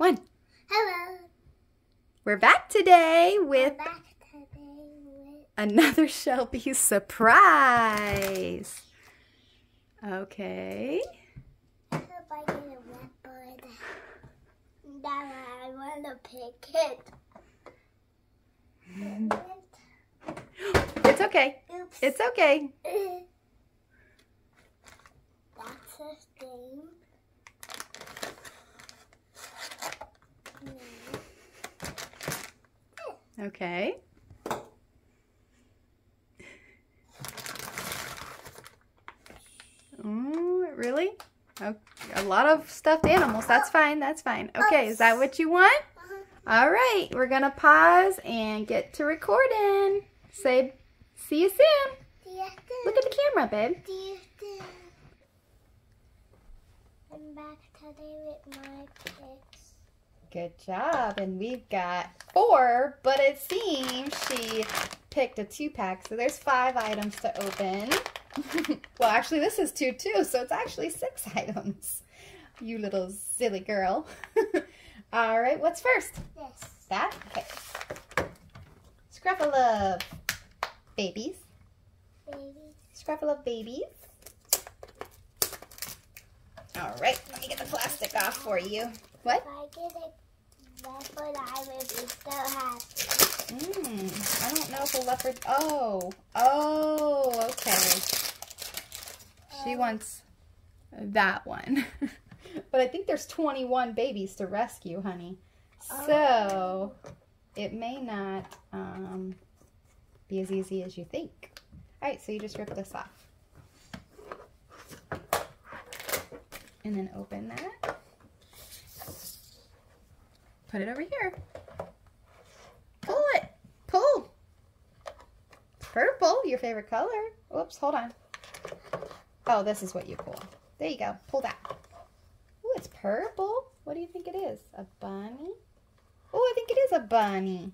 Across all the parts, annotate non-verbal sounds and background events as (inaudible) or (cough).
one. Hello. We're back today with Back today with another (laughs) Shelby surprise. Okay. I hope I get a wet bird. Now I want to pick it. It's okay. Oops. It's okay. (laughs) That's a thing. Okay. Ooh, really? Oh, a lot of stuffed animals. That's fine. That's fine. Okay, is that what you want? Uh-huh. All right, we're going to pause and get to recording. Say, see you soon. Look at the camera, babe. I'm back today with my picks. Good job. And we've got four, but it seems she picked a two pack. So there's five items to open. (laughs) well, actually, this is two, too. So it's actually six (laughs) items. You little silly girl. (laughs) All right, what's first? This. That? Okay. Scruff A Luv babies. Baby. Scruff A Luv babies. All right, let me get the plastic off for you. What? If I get a leopard, I would be so happy. Mm, I don't know if a leopard. Oh, oh, okay. She wants that one. (laughs) but I think there's 21 babies to rescue, honey. So it may not um, be as easy as you think. All right, so you just rip this off. And then open that. Put it over here. Pull it. Pull. Purple, your favorite color. Oops, hold on. Oh, this is what you pull. There you go. Pull that. Oh, it's purple. What do you think it is? A bunny? Oh, I think it is a bunny.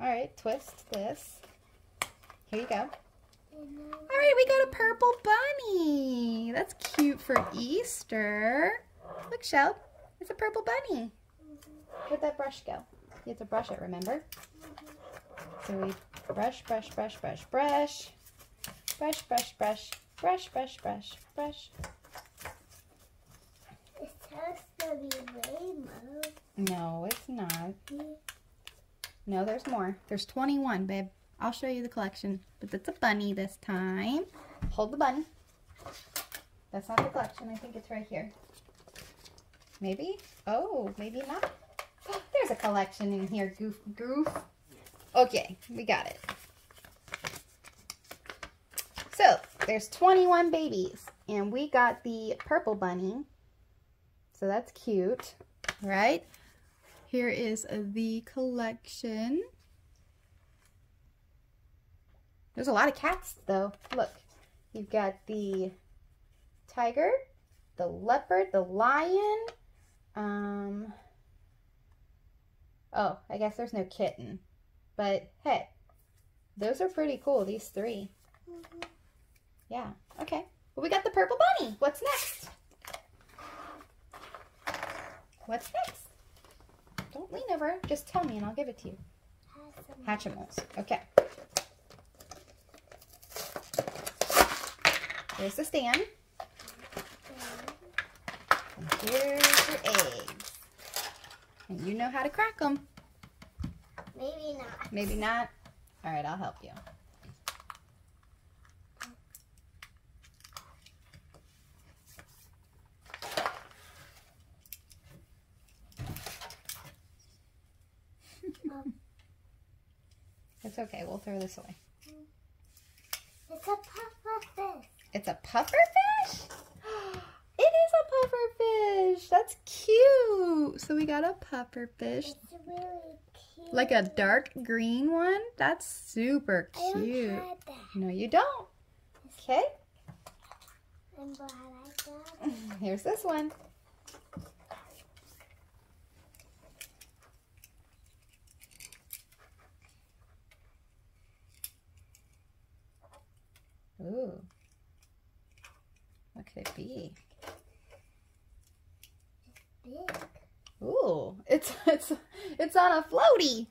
All right, twist this. Here you go. All right, we got a purple bunny. That's cute for Easter. Look, Shell. It's a purple bunny. Where'd that brush go? You have to brush it, remember? So we brush, brush, brush, brush, brush. Brush, brush, brush, brush, brush, brush, brush. it's supposed to be rainbow. No, it's not. No, there's more. There's 21, babe. I'll show you the collection. But it's a bunny this time. Hold the bunny. That's not the collection. I think it's right here. Maybe? Oh, maybe not. There's a collection in here, goof, goof. Okay, we got it. So, there's 21 babies. And we got the purple bunny. So that's cute, right? Here is the collection. There's a lot of cats, though. Look, you've got the tiger, the leopard, the lion. Um. Oh, I guess there's no kitten. But hey, those are pretty cool, these 3 mm-hmm. Yeah, okay. Well, we got the purple bunny. What's next? What's next? Don't lean over. Just tell me and I'll give it to you. Hatchimals. Okay. There's the stand. Mm-hmm. And here's your eggs. And you know how to crack them. Maybe not. Maybe not. All right, I'll help you. Um. It's okay. We'll throw this away. It's a puffer fish. It's a puffer fish? It is a puffer fish. That's cute. So we got a puffer fish. It's really cute. Like a dark green one? That's super cute. No, you don't. Okay. I'm glad I got it. (laughs) Here's this one. Ooh. What could it be? Big. Ooh, it's (laughs) it's it's on a floaty.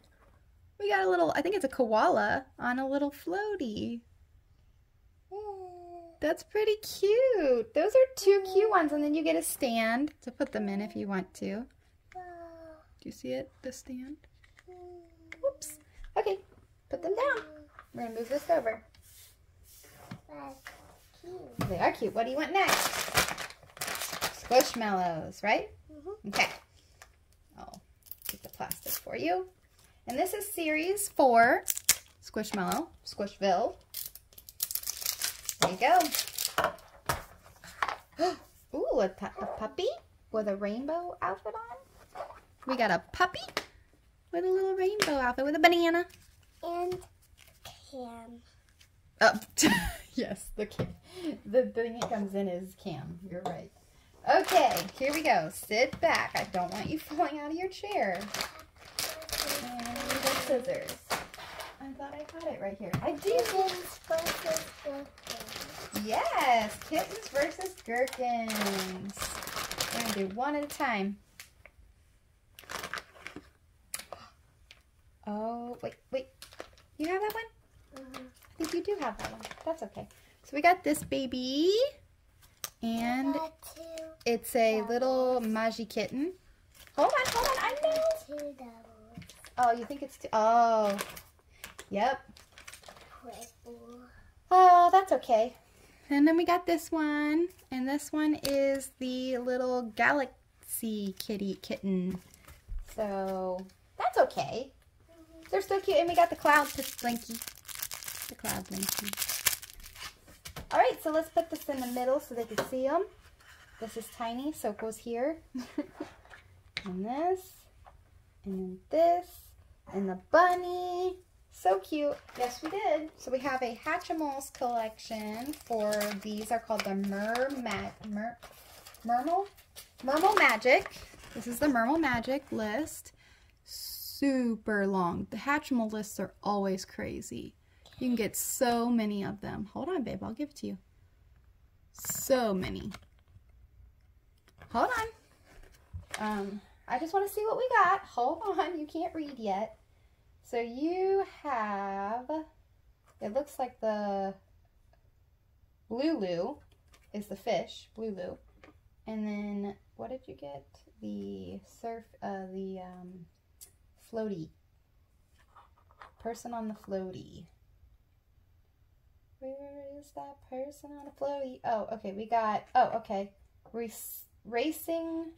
We got a little, I think it's a koala on a little floaty. That's pretty cute. Those are two cute ones. And then you get a stand to put them in if you want to. Do you see it, the stand? Whoops. Okay, put them down. We're going to move this over. They are cute. What do you want next? Squishmallows, right? Okay. I'll get the plastic for you. And this is series four, Squishmallow, Squishville. There you go. (gasps) Ooh, a, pu a puppy with a rainbow outfit on. We got a puppy with a little rainbow outfit with a banana. And Cam. Oh, (laughs) yes, the cam. The thing that comes in is Cam. You're right. Okay, here we go. Sit back. I don't want you (laughs) falling out of your chair. And the scissors. I thought I had it right here. I do. Kittens versus gherkins. Yes, kittens versus gherkins. We're going to do one at a time. Oh, wait, wait. You have that one? Mhm. I think you do have that one. That's okay. So we got this baby. And Got it's a little Maji kitten. Hold on, hold on. I know. two doubles. Oh, you think it's too... Oh. Yep. Oh, that's okay. And then we got this one. And this one is the little galaxy kitty kitten. So, that's okay. They're so cute. And we got the cloud blinky. The cloud blinky. All right, so let's put this in the middle so they can see them. This is tiny, so it goes here. and this. And then this. And the bunny. So cute. Yes, we did. So we have a Hatchimals collection for these are called the Mer Mer Mermal Mermal Magic. This is the Mermal Magic list. Super long. The Hatchimal lists are always crazy. You can get so many of them. Hold on, babe. I'll give it to you. So many. Hold on. Um, I just want to see what we got. Hold (laughs) on. You can't read yet. So you have, it looks like the Lulu is the fish, Lulu. And then what did you get? The surf, uh, the um, floaty. Person on the floaty. Where is that person on a floaty? Oh, okay. We got, oh, okay. Race, racing.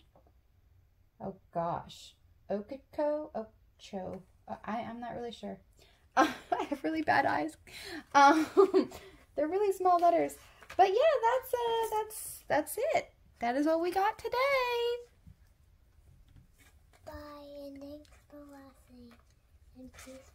Oh, gosh. Okiko? Ocho. Uh, I, I'm not really sure. (laughs) I have really bad eyes. Um, (laughs) they're really small letters. But yeah, that's uh, that's that's it. That is what we got today. Bye and thanks for watching. And please.